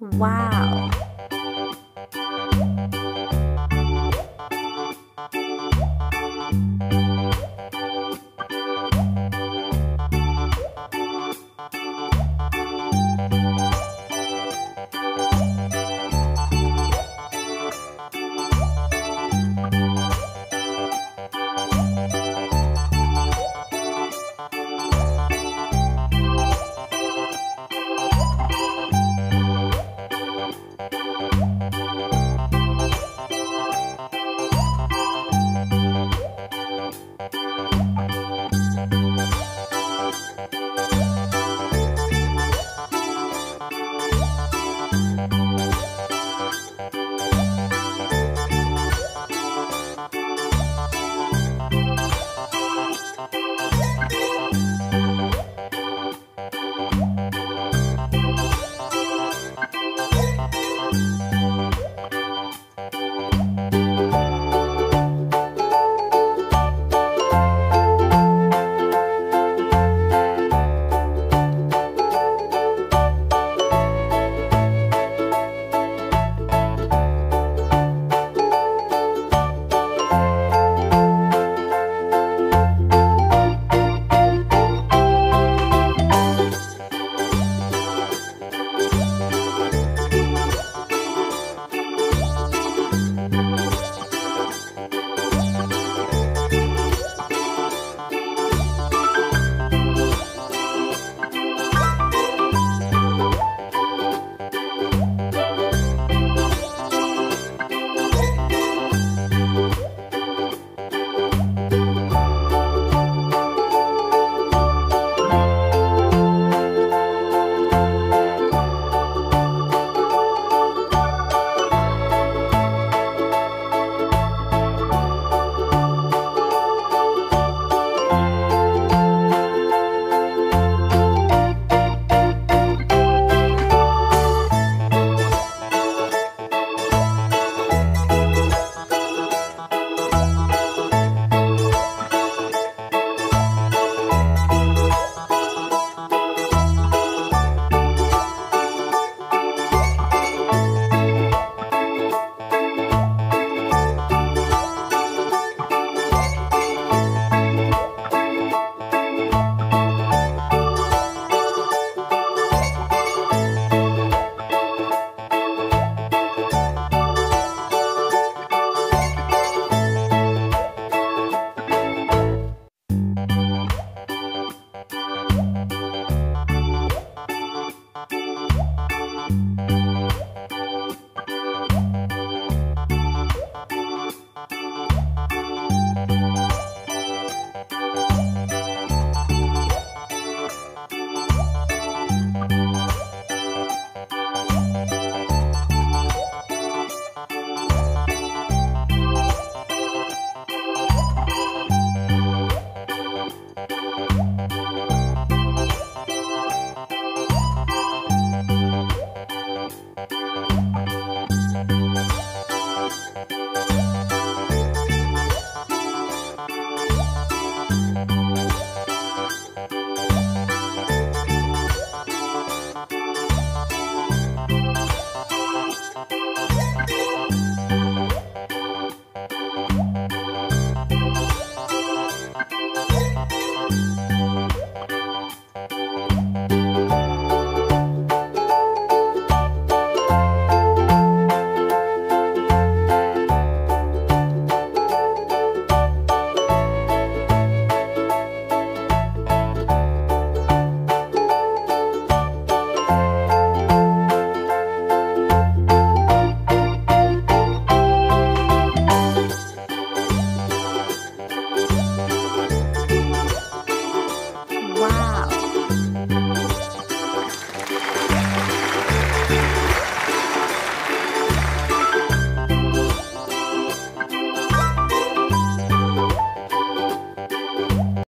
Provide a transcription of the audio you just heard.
Wow! Thank you.